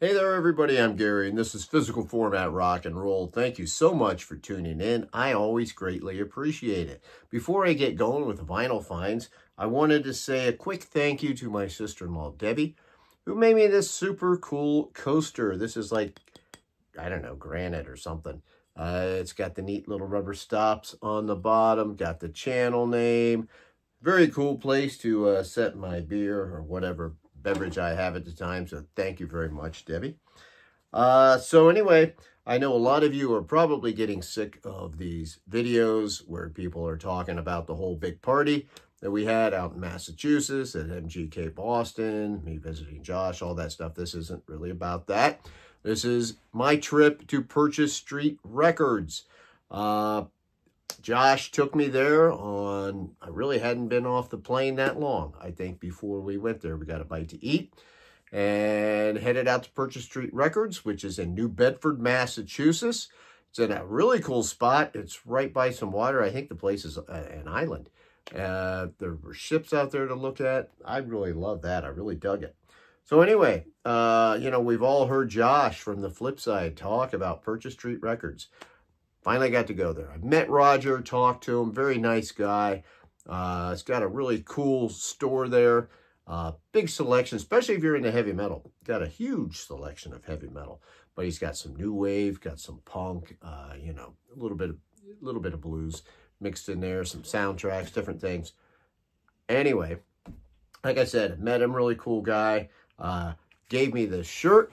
Hey there, everybody. I'm Gary, and this is Physical Format Rock and Roll. Thank you so much for tuning in. I always greatly appreciate it. Before I get going with vinyl finds, I wanted to say a quick thank you to my sister-in-law, Debbie, who made me this super cool coaster. This is like, I don't know, granite or something. Uh, it's got the neat little rubber stops on the bottom, got the channel name. Very cool place to uh, set my beer or whatever beverage I have at the time. So thank you very much, Debbie. Uh, so anyway, I know a lot of you are probably getting sick of these videos where people are talking about the whole big party that we had out in Massachusetts at MGK Boston, me visiting Josh, all that stuff. This isn't really about that. This is my trip to Purchase Street Records. Uh, Josh took me there on, I really hadn't been off the plane that long. I think before we went there, we got a bite to eat and headed out to Purchase Street Records, which is in New Bedford, Massachusetts. It's in a really cool spot. It's right by some water. I think the place is an island. Uh, there were ships out there to look at. I really love that. I really dug it. So anyway, uh, you know, we've all heard Josh from the flip side talk about Purchase Street Records. Finally got to go there. I met Roger, talked to him, very nice guy. Uh, it's got a really cool store there. Uh, big selection, especially if you're into heavy metal. Got a huge selection of heavy metal. But he's got some new wave, got some punk, uh, you know, a little bit of a little bit of blues mixed in there, some soundtracks, different things. Anyway, like I said, met him, really cool guy. Uh, gave me the shirt,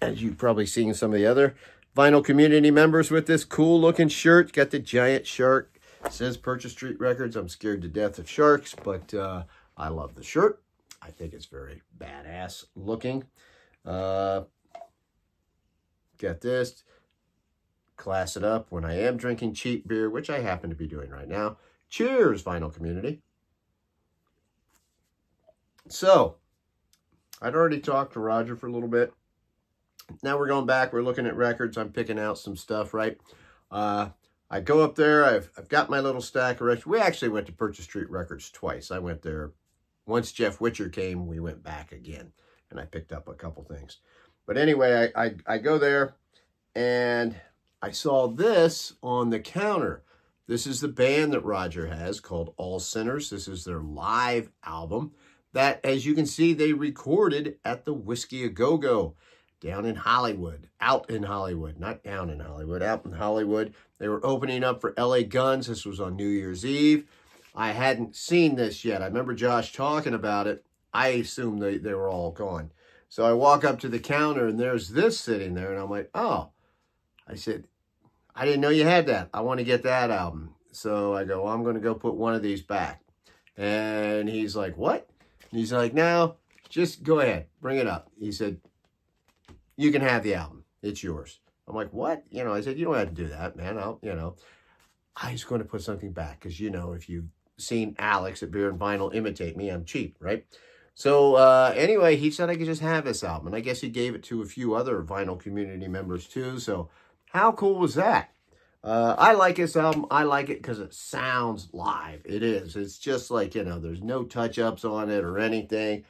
as you've probably seen some of the other vinyl community members with this cool looking shirt. Got the giant shark. It says Purchase Street Records. I'm scared to death of sharks, but uh, I love the shirt. I think it's very badass looking. Uh, get this. Class it up when I am drinking cheap beer, which I happen to be doing right now. Cheers, vinyl community. So, I'd already talked to Roger for a little bit now we're going back. We're looking at records. I'm picking out some stuff, right? Uh, I go up there. I've, I've got my little stack of records. We actually went to Purchase Street Records twice. I went there. Once Jeff Witcher came, we went back again. And I picked up a couple things. But anyway, I, I, I go there and I saw this on the counter. This is the band that Roger has called All Sinners. This is their live album that, as you can see, they recorded at the Whisky A Go Go down in Hollywood, out in Hollywood, not down in Hollywood, out in Hollywood. They were opening up for LA Guns. This was on New Year's Eve. I hadn't seen this yet. I remember Josh talking about it. I assumed they, they were all gone. So I walk up to the counter and there's this sitting there and I'm like, oh. I said, I didn't know you had that. I want to get that album. So I go, well, I'm going to go put one of these back. And he's like, what? And he's like, no, just go ahead, bring it up. He said, you can have the album. It's yours. I'm like, what? You know, I said, you don't have to do that, man. I'll, you know, I was going to put something back because, you know, if you've seen Alex at Beer and Vinyl imitate me, I'm cheap, right? So uh, anyway, he said I could just have this album. And I guess he gave it to a few other vinyl community members too. So how cool was that? Uh, I like this album. I like it because it sounds live. It is. It's just like, you know, there's no touch-ups on it or anything.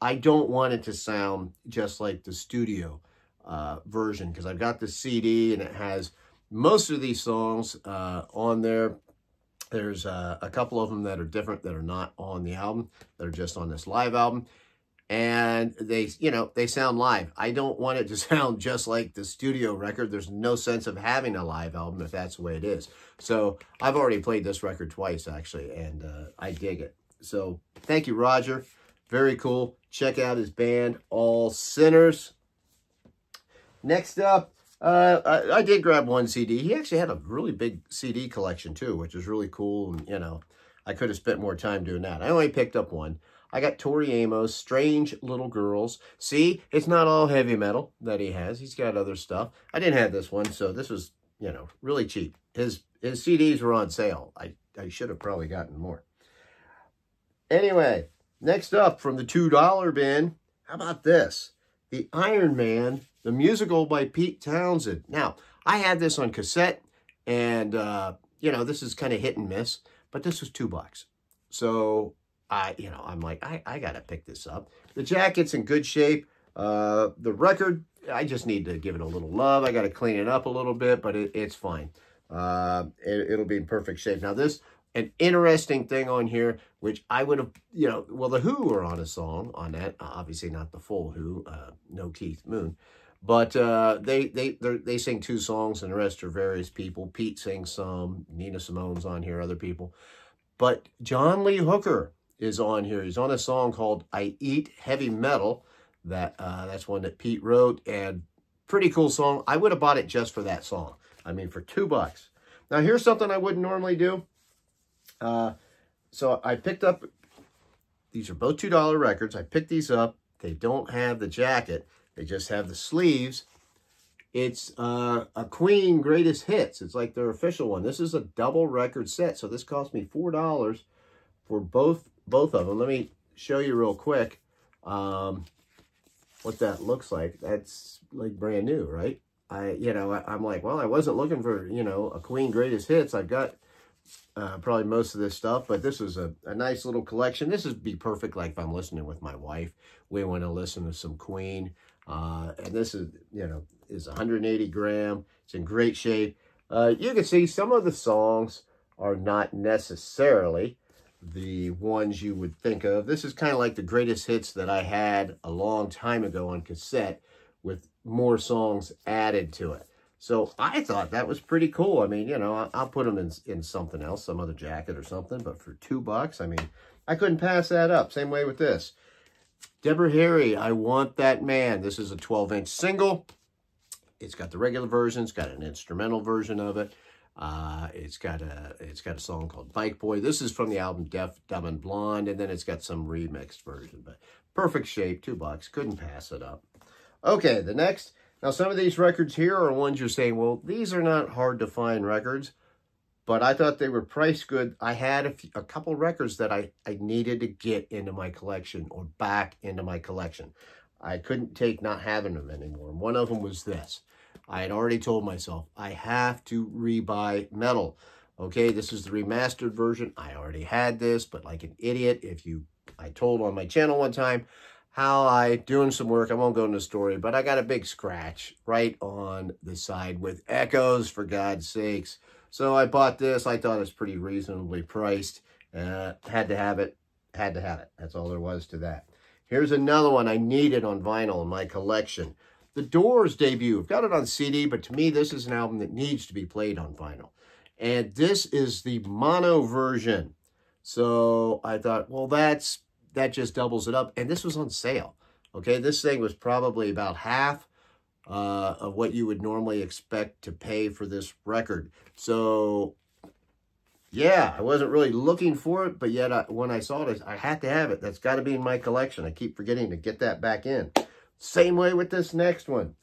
I don't want it to sound just like the studio uh, version because I've got the CD and it has most of these songs uh, on there. There's uh, a couple of them that are different that are not on the album, that are just on this live album. And they, you know, they sound live. I don't want it to sound just like the studio record. There's no sense of having a live album if that's the way it is. So I've already played this record twice, actually, and uh, I dig it. So thank you, Roger. Very cool. Check out his band, All Sinners. Next up, uh, I, I, did grab one CD. He actually had a really big CD collection too, which was really cool. And, you know, I could have spent more time doing that. I only picked up one. I got Tori Amos, Strange Little Girls. See, it's not all heavy metal that he has. He's got other stuff. I didn't have this one, so this was, you know, really cheap. His his CDs were on sale. I, I should have probably gotten more. Anyway, next up from the $2 bin, how about this? The Iron Man the musical by Pete Townshend. Now, I had this on cassette, and, uh, you know, this is kind of hit and miss, but this was two bucks. So, I, you know, I'm like, I, I got to pick this up. The jacket's in good shape. Uh, the record, I just need to give it a little love. I got to clean it up a little bit, but it, it's fine. Uh, it, it'll be in perfect shape. Now this, an interesting thing on here, which I would have, you know, well, The Who are on a song on that. Obviously not the full Who, uh, no Keith Moon. But uh, they they they sing two songs, and the rest are various people. Pete sings some, Nina Simone's on here, other people. But John Lee Hooker is on here. He's on a song called "I Eat Heavy Metal." That uh, that's one that Pete wrote, and pretty cool song. I would have bought it just for that song. I mean, for two bucks. Now, here's something I wouldn't normally do. Uh, so I picked up, these are both $2 records. I picked these up. They don't have the jacket. They just have the sleeves. It's uh, a Queen Greatest Hits. It's like their official one. This is a double record set. So this cost me $4 for both both of them. Let me show you real quick um, what that looks like. That's like brand new, right? I, you know, I, am like, well, I wasn't looking for, you know, a Queen Greatest Hits. I've got uh, probably most of this stuff, but this is a, a nice little collection. This would be perfect, like if I'm listening with my wife. We want to listen to some Queen. Uh, and this is, you know, is 180 gram. It's in great shape. Uh, you can see some of the songs are not necessarily the ones you would think of. This is kind of like the greatest hits that I had a long time ago on cassette with more songs added to it. So I thought that was pretty cool. I mean, you know, I'll put them in, in something else, some other jacket or something. But for two bucks, I mean, I couldn't pass that up. Same way with this. Deborah Harry, I Want That Man. This is a 12-inch single. It's got the regular version. It's got an instrumental version of it. Uh, it's got a it's got a song called Bike Boy. This is from the album Def, Dumb, and Blonde, and then it's got some remixed version. But perfect shape, two bucks. Couldn't pass it up. Okay, the next. Now, some of these records here are ones you're saying, well, these are not hard to find records, but I thought they were price good. I had a, few, a couple records that I, I needed to get into my collection or back into my collection. I couldn't take not having them anymore. One of them was this. I had already told myself, I have to rebuy Meddle. Okay, this is the remastered version. I already had this, but like an idiot, if you, I told on my channel one time, how I, doing some work, I won't go into the story, but I got a big scratch right on the side with echoes, for God's sakes. So I bought this. I thought it was pretty reasonably priced. Uh, had to have it. Had to have it. That's all there was to that. Here's another one I needed on vinyl in my collection. The Doors debut. I've got it on CD, but to me, this is an album that needs to be played on vinyl. And this is the mono version. So I thought, well, that's that just doubles it up. And this was on sale. Okay, this thing was probably about half uh, of what you would normally expect to pay for this record. So, yeah, I wasn't really looking for it, but yet I, when I saw it, I had to have it. That's got to be in my collection. I keep forgetting to get that back in. Same way with this next one.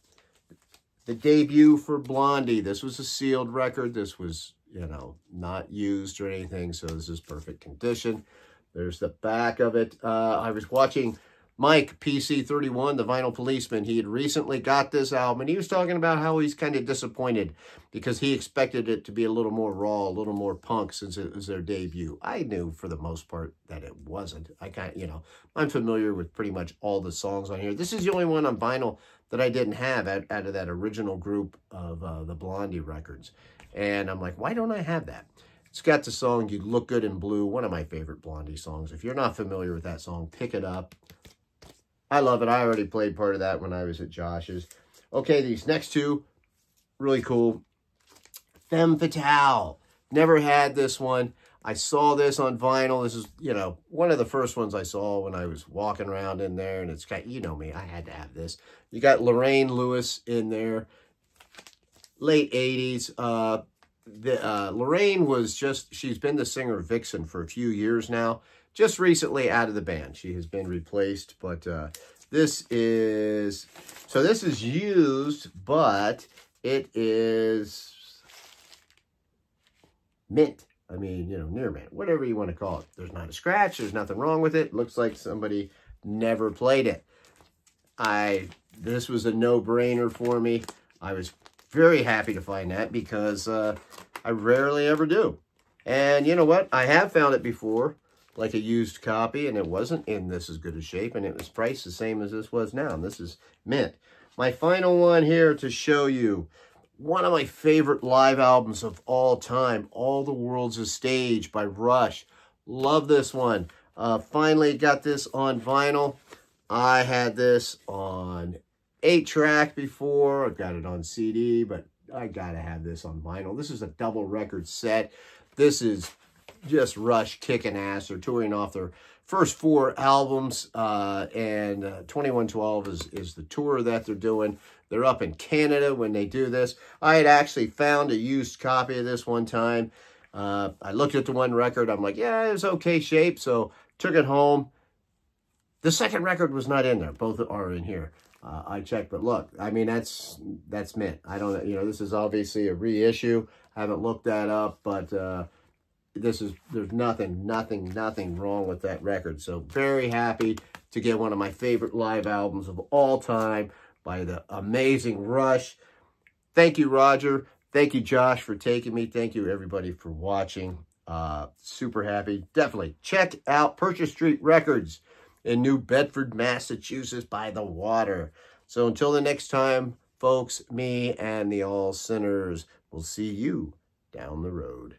The debut for Blondie. This was a sealed record. This was, you know, not used or anything, so this is perfect condition. There's the back of it. Uh, I was watching Mike, PC31, the Vinyl Policeman. He had recently got this album, and he was talking about how he's kind of disappointed because he expected it to be a little more raw, a little more punk since it was their debut. I knew for the most part that it wasn't. I kind of, you know, I'm familiar with pretty much all the songs on here. This is the only one on vinyl that I didn't have out, out of that original group of uh, the Blondie records. And I'm like, why don't I have that? It's got the song You Look Good in Blue, one of my favorite Blondie songs. If you're not familiar with that song, pick it up. I love it. I already played part of that when I was at Josh's. Okay, these next two, really cool. Femme Fatale. Never had this one. I saw this on vinyl. This is, you know, one of the first ones I saw when I was walking around in there. And it's got, you know me, I had to have this. You got Lorraine Lewis in there. Late 80s. Uh, the, uh, Lorraine was just, she's been the singer Vixen for a few years now. Just recently out of the band. She has been replaced, but uh, this is, so this is used, but it is mint. I mean, you know, near mint, whatever you want to call it. There's not a scratch. There's nothing wrong with it. Looks like somebody never played it. I, this was a no-brainer for me. I was very happy to find that because uh, I rarely ever do. And you know what? I have found it before like a used copy, and it wasn't in this as good a shape, and it was priced the same as this was now, and this is mint. My final one here to show you one of my favorite live albums of all time, All the World's a Stage by Rush. Love this one. Uh, finally got this on vinyl. I had this on 8-track before. I've got it on CD, but I gotta have this on vinyl. This is a double record set. This is just Rush kicking ass. They're touring off their first four albums, uh, and uh, 2112 is, is the tour that they're doing. They're up in Canada when they do this. I had actually found a used copy of this one time. Uh, I looked at the one record. I'm like, yeah, it was okay shape. So took it home. The second record was not in there. Both are in here. Uh, I checked, but look, I mean, that's that's mint. I don't, you know, this is obviously a reissue. I haven't looked that up, but uh, this is, there's nothing, nothing, nothing wrong with that record. So very happy to get one of my favorite live albums of all time by the amazing Rush. Thank you, Roger. Thank you, Josh, for taking me. Thank you, everybody, for watching. Uh, super happy. Definitely check out Purchase Street Records in New Bedford, Massachusetts by the water. So until the next time, folks, me and the All Sinners will see you down the road.